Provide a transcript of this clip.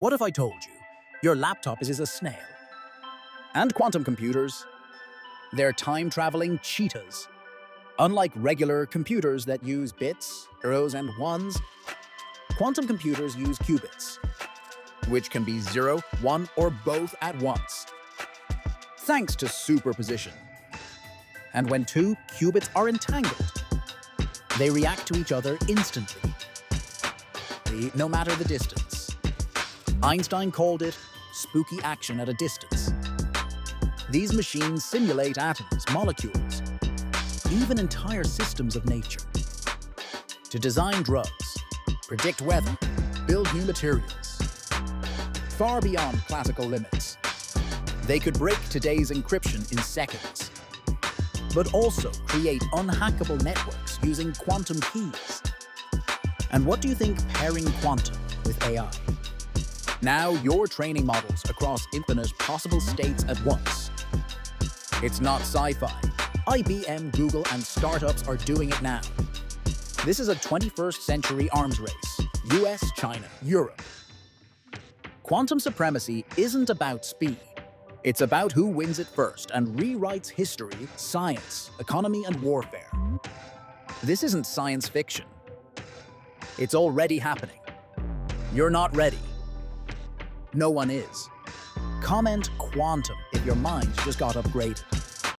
What if I told you your laptop is a snail? And quantum computers, they're time-traveling cheetahs. Unlike regular computers that use bits, zeros, and ones, quantum computers use qubits, which can be zero, one, or both at once, thanks to superposition. And when two qubits are entangled, they react to each other instantly, no matter the distance. Einstein called it spooky action at a distance. These machines simulate atoms, molecules, even entire systems of nature. To design drugs, predict weather, build new materials. Far beyond classical limits. They could break today's encryption in seconds, but also create unhackable networks using quantum keys. And what do you think pairing quantum with AI? Now you're training models across infinite possible states at once. It's not sci-fi. IBM, Google, and startups are doing it now. This is a 21st century arms race. US, China, Europe. Quantum supremacy isn't about speed. It's about who wins it first and rewrites history, science, economy, and warfare. This isn't science fiction. It's already happening. You're not ready. No one is. Comment quantum if your mind just got upgraded.